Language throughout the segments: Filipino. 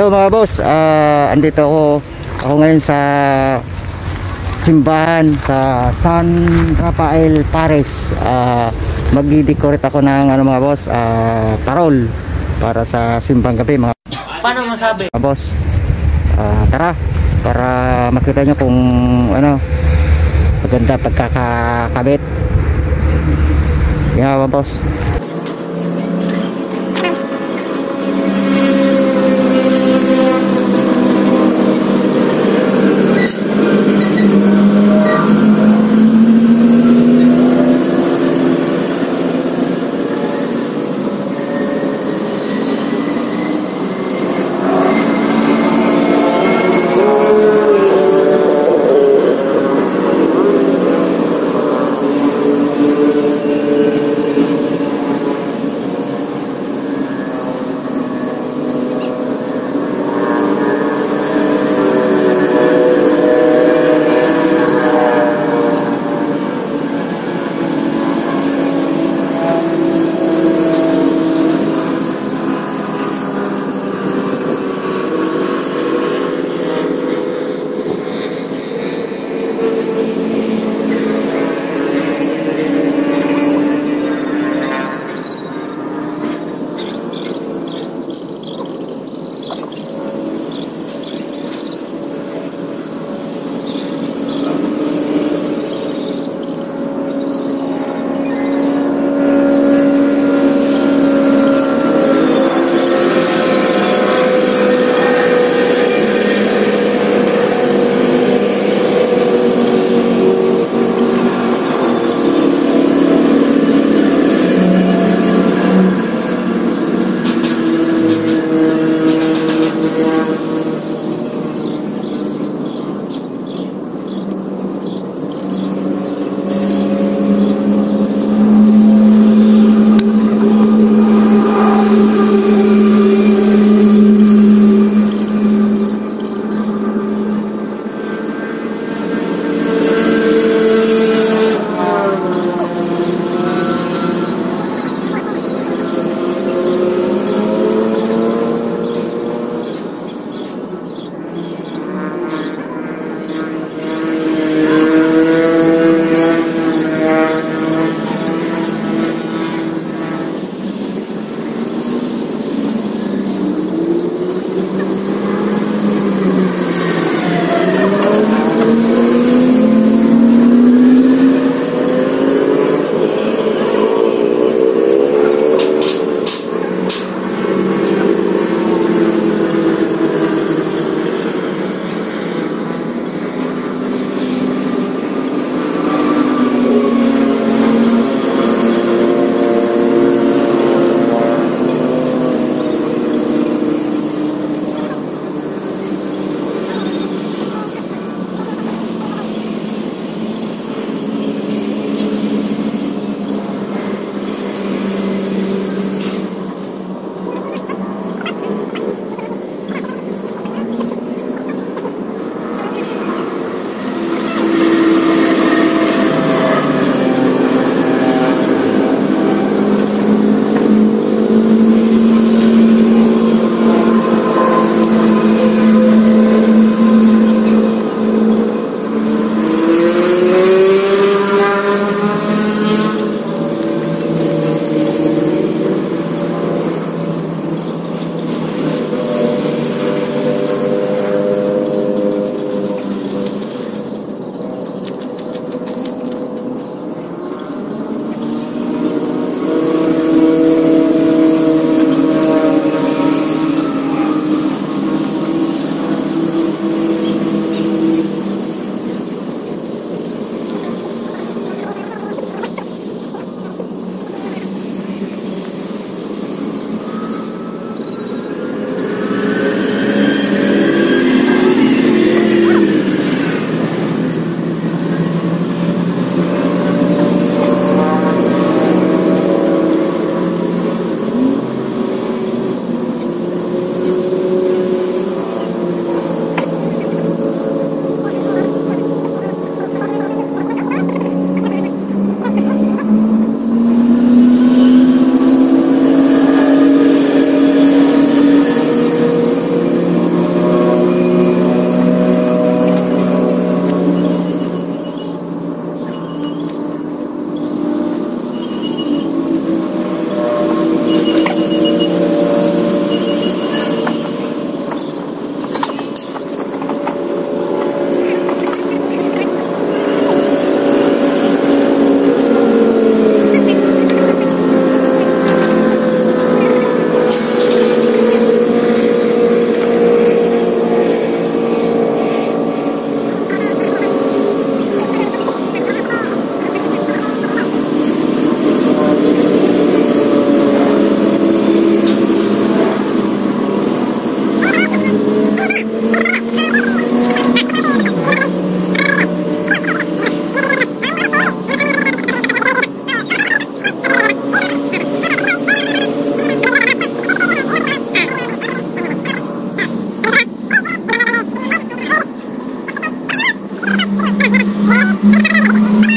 Hello mga boss, Ah, andito ako ako ngayon sa simbahan sa San Rafael Pares. Ah, magdi-decorate ako ng ano mga boss, ah, parol para sa simbang gabi mga Paano masabi? mga boss. Ah, tara para makita nyo kung ano maganda pagkakakabit. Yeah, mga boss. Ha ha ha!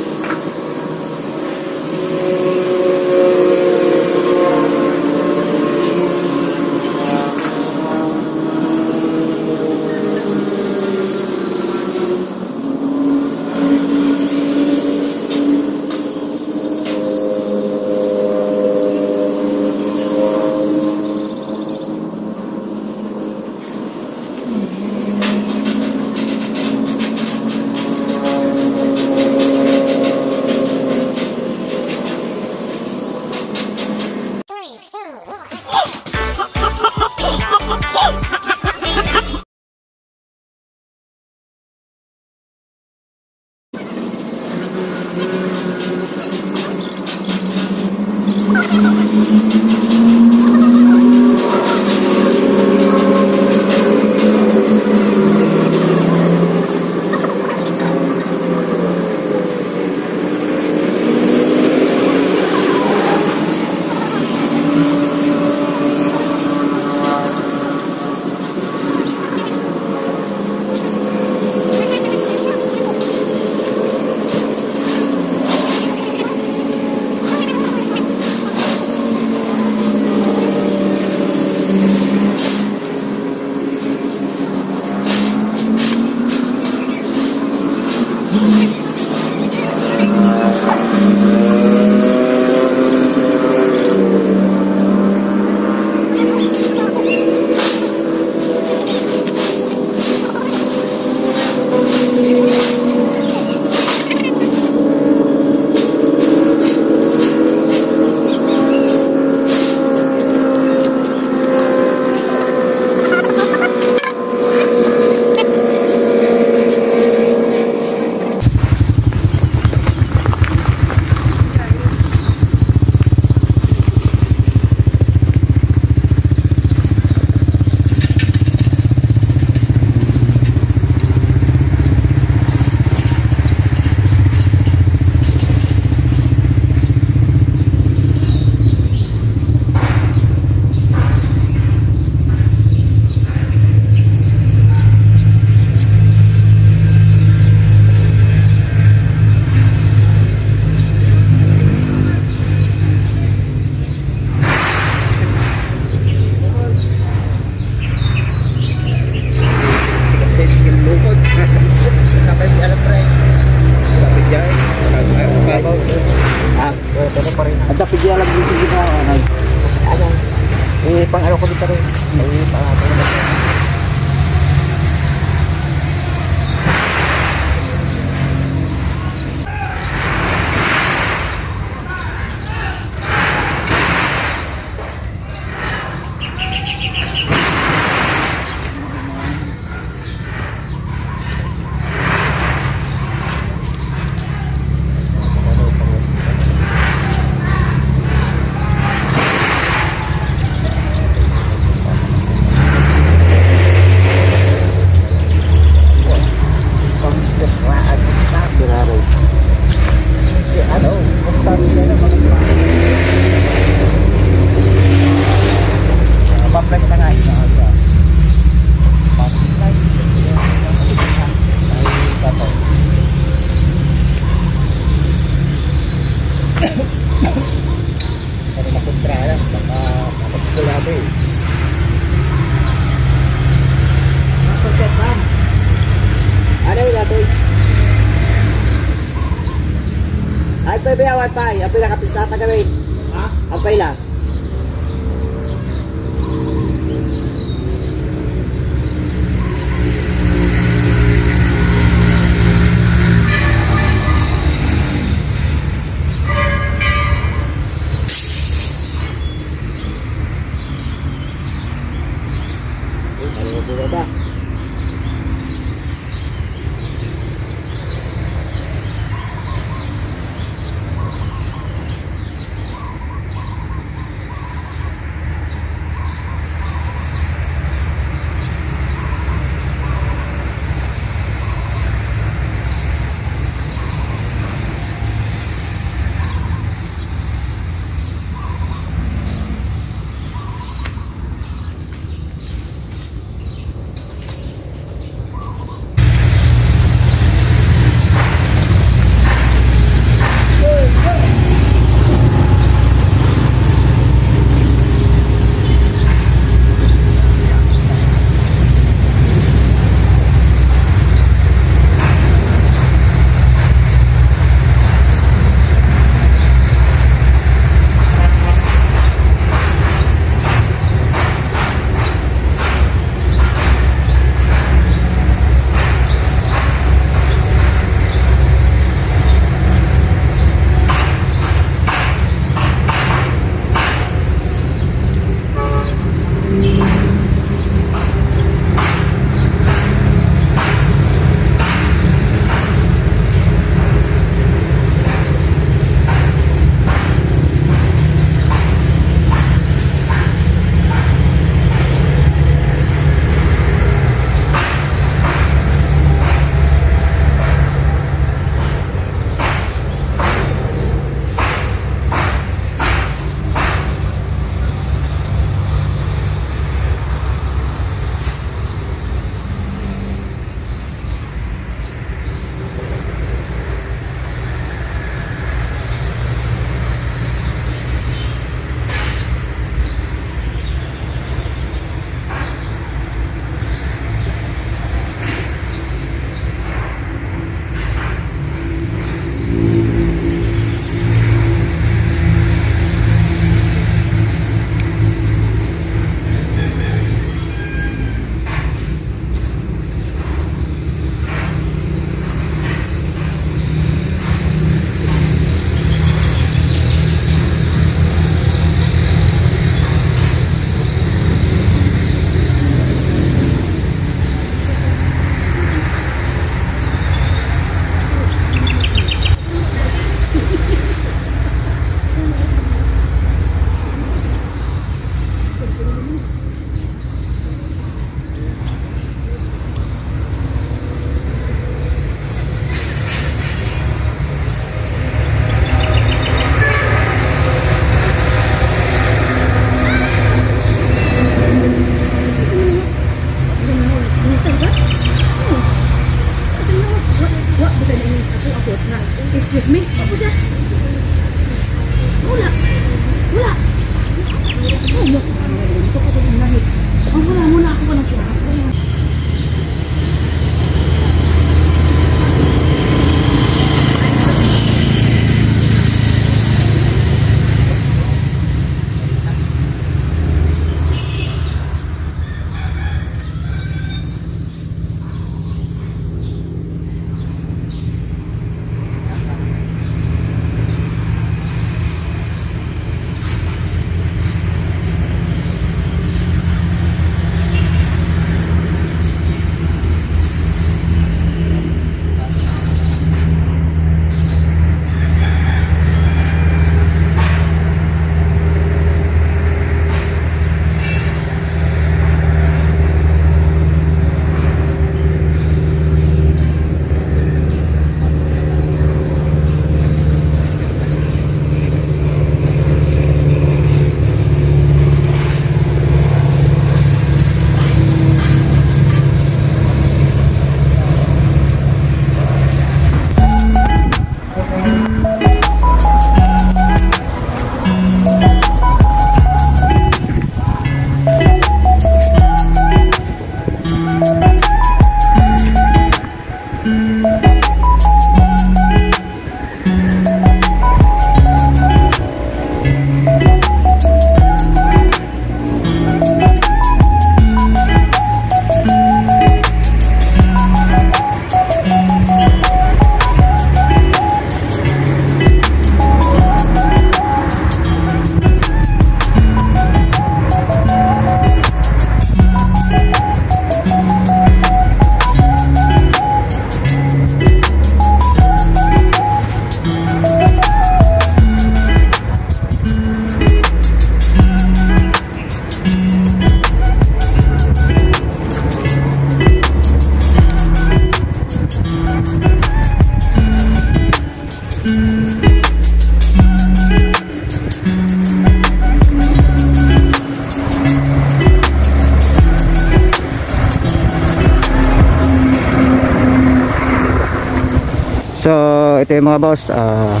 So, ito yung mga boss. ah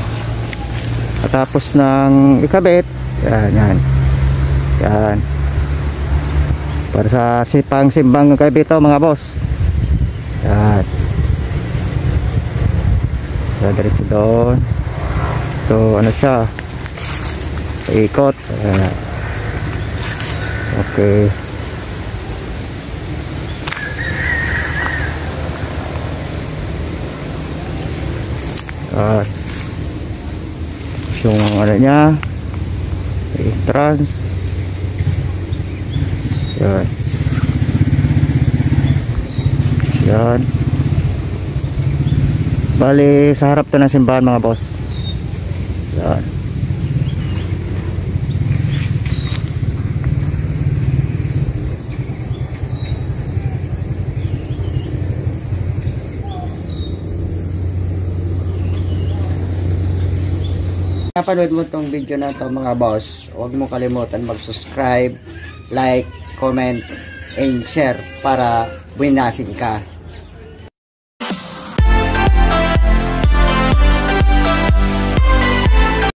tapos ng ikabit. Yan, yan. Yan. Para sa sipang simbang ikabit to mga boss. Yan. So, diretso doon. So, ano siya? Ikot. Ayan. Okay. At yung ano niya trans. Yan. Yan. Bali sa harap to ng simbahan mga boss. Yan Napanood mo tong video na to mga boss, huwag mo kalimutan mag-subscribe, like, comment, and share para winasin ka.